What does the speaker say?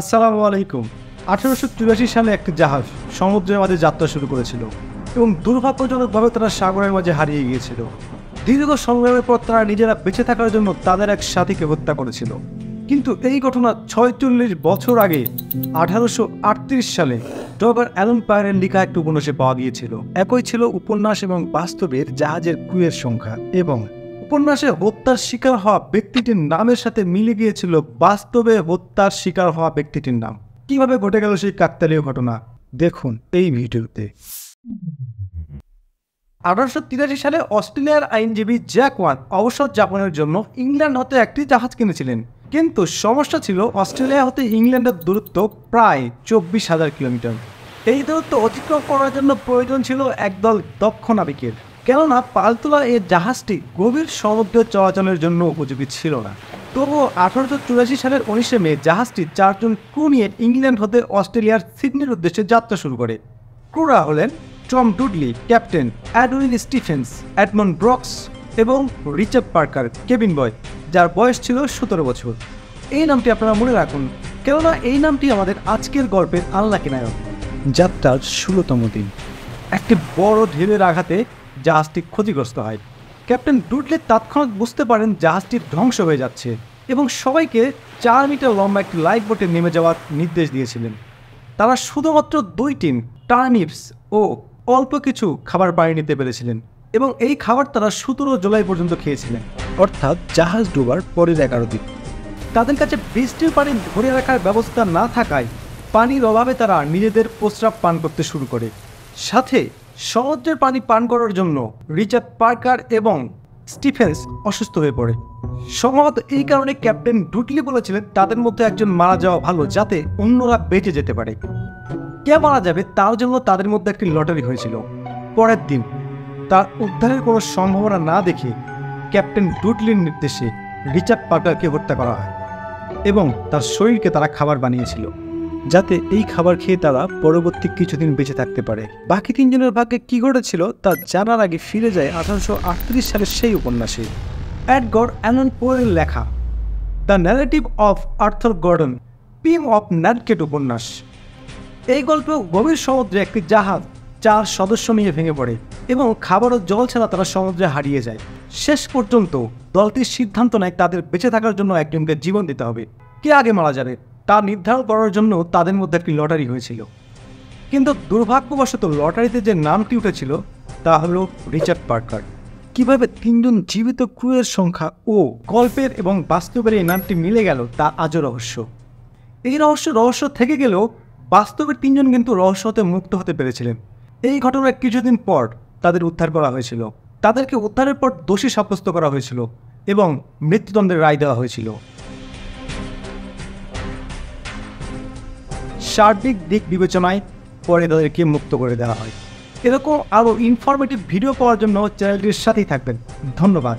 আসসালামু আলাইকুম। আঠারোশো চুরাশি সালে একটি জাহাজ সমুদ্রের মাঝে যাত্রা শুরু করেছিল এবং দুর্ভাগ্যজনকভাবে তারা সাগরের মাঝে হারিয়ে গিয়েছিল। দীর্ঘ সংগ্রামের পর তারা নিজেরা বেঁচে থাকার জন্য তাদের এক সাথীকে হত্যা করেছিল। কিন্তু এই ঘটনা ছয়চল্লিশ বছর আগে, আঠারোশো আটত্রিশ সালে ডগার অ্যালন পায়ারের লেখা একটি উপন্যাসে পাওয়া গিয়েছিল। একই ছিল উপন্যাস এবং বাস্তবের জাহাজের কুয়ের সংখ্যা এবং উপন্যাসে হত্যার শিকার হওয়া ব্যক্তিটির নামের সাথে মিলে গিয়েছিল বাস্তবে হত্যার শিকার হওয়া ব্যক্তিটির নাম। কীভাবে ঘটে গেল সেই কাকতালীয় ঘটনা? দেখুন এই ভিডিওতে। আঠারোশো তিরাশি সালে অস্ট্রেলিয়ার আইনজীবী জ্যাক ওয়ান অবসর যাপনের জন্য ইংল্যান্ড হতে একটি জাহাজ কিনেছিলেন। কিন্তু সমস্যা ছিল অস্ট্রেলিয়া হতে ইংল্যান্ডের দূরত্ব প্রায় চব্বিশ হাজার কিলোমিটার। এই দূরত্ব অতিক্রম করার জন্য প্রয়োজন ছিল একদল দক্ষ নাবিকের। কেননা পালতোলা এই জাহাজটি গভীর সমুদ্র চলাচলের জন্য উপযোগী ছিল না। তবুও আঠারোশো চুরাশি সালের উনিশে মে জাহাজটি চারজন ক্রু নিয়ে ইংল্যান্ড হতে অস্ট্রেলিয়ার সিডনির উদ্দেশ্যে যাত্রা শুরু করে। ক্রুরা হলেন Tom Dudley, captain Edwin Stephens Edmund Brooks এবং রিচার্ড পার্কার কেবিন বয়, যার বয়স ছিল সতেরো বছর। এই নামটি আপনারা মনে রাখুন, কেননা এই নামটি আমাদের আজকের গল্পের আল্লাহ নায়ক যাত্রার ষোলোতম দিন। একটি বড় ঢেলের আঘাতে জাহাজটি ক্ষতিগ্রস্ত হয়। ক্যাপ্টেন ডুডলে তৎক্ষণাৎ বুঝতে পারেন জাহাজটি ধ্বংস হয়ে যাচ্ছে এবং সবাইকে চার মিটার লম্বা একটি লাইফ বোটে নেমে যাওয়ার নির্দেশ দিয়েছিলেন। তারা শুধুমাত্র দুই টিম টার্নিপস ও অল্প কিছু খাবার পানি নিতে পেরেছিলেন এবং এই খাবার তারা সতেরো জুলাই পর্যন্ত খেয়েছিলেন। অর্থাৎ জাহাজ ডুবার পরের এগারো দিন। তাদের কাছে বৃষ্টির পানি ধরে রাখার ব্যবস্থা না থাকায় পানির অভাবে তারা নিজেদের প্রস্রাব পান করতে শুরু করে। সাথে সমুদ্রের পানি পান করার জন্য রিচার্ড পার্কার এবং স্টিফেন্স অসুস্থ হয়ে পড়ে। সম্ভবত এই কারণে ক্যাপ্টেন ডুটলি বলেছিলেন তাদের মধ্যে একজন মারা যাওয়া ভালো যাতে অন্যরা বেঁচে যেতে পারে। কে মারা যাবে তার জন্য তাদের মধ্যে একটি লটারি হয়েছিল। পরের দিন তার উদ্ধারের কোনো সম্ভাবনা না দেখে ক্যাপ্টেন ডুটলির নির্দেশে রিচার্ড পার্কারকে হত্যা করা হয় এবং তার শরীরকে তারা খাবার বানিয়েছিল। যাতে এই খাবার খেয়ে তারা পরবর্তী কিছুদিন বেঁচে থাকতে পারে। বাকি তিনজনের ভাগ্যে কি ঘটেছিল তা জানার আগে ফিরে যায় আঠারোশো আটত্রিশ সালের সেই উপন্যাসে। অ্যাডগর অ্যালন পোয়ের লেখা, the narrative of Arthur Gordon, Pym of Nantucket উপন্যাস। এই গল্প গভীর সমুদ্রে একটি জাহাজ চার সদস্য নিয়ে ভেঙে পড়ে এবং খাবার ও জল ছাড়া তারা সমুদ্রে হারিয়ে যায়। শেষ পর্যন্ত দলটির সিদ্ধান্ত নেয় তাদের বেঁচে থাকার জন্য একজনকে জীবন দিতে হবে। কে আগে মারা যাবে? তা নির্ধারণ করার জন্য তাদের মধ্যে একটি লটারি হয়েছিল। কিন্তু দুর্ভাগ্যবশত লটারিতে যে নামটি উঠেছিল, তা হল রিচার্ড পার্কার। কীভাবে তিনজন জীবিত ক্রুয়ের সংখ্যা ও গল্পের এবং বাস্তবের এই নামটি মিলে গেল, তা আজও রহস্য। এই রহস্য রহস্য থেকে গেলেও বাস্তবের তিনজন কিন্তু রহস্য হতে মুক্ত হতে পেরেছিলেন। এই ঘটনার কিছুদিন পর তাদের উদ্ধার করা হয়েছিল। তাদেরকে উদ্ধারের পর দোষী সাব্যস্ত করা হয়েছিল এবং মৃত্যুদণ্ডের রায় দেওয়া হয়েছিল। সার্বিক দিক বিবেচনায় পরে তাদেরকে মুক্ত করে দেওয়া হয়। এরকম আরও ইনফরমেটিভ ভিডিও পাওয়ার জন্য চ্যানেলটির সাথেই থাকবেন। ধন্যবাদ।